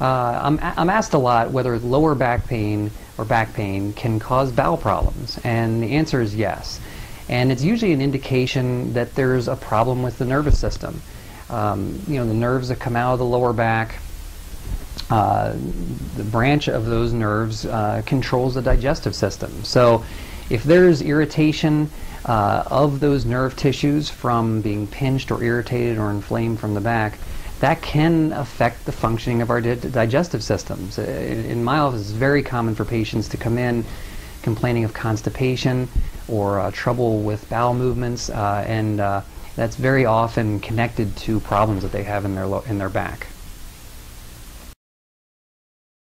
Uh, I'm, I'm asked a lot whether lower back pain or back pain can cause bowel problems, and the answer is yes. And it's usually an indication that there's a problem with the nervous system. Um, you know, the nerves that come out of the lower back, uh, the branch of those nerves uh, controls the digestive system. So if there's irritation uh, of those nerve tissues from being pinched or irritated or inflamed from the back, that can affect the functioning of our di- digestive systems. Uh, In, in my office, it's very common for patients to come in complaining of constipation or uh, trouble with bowel movements, uh, and uh, that's very often connected to problems that they have in their, in their back.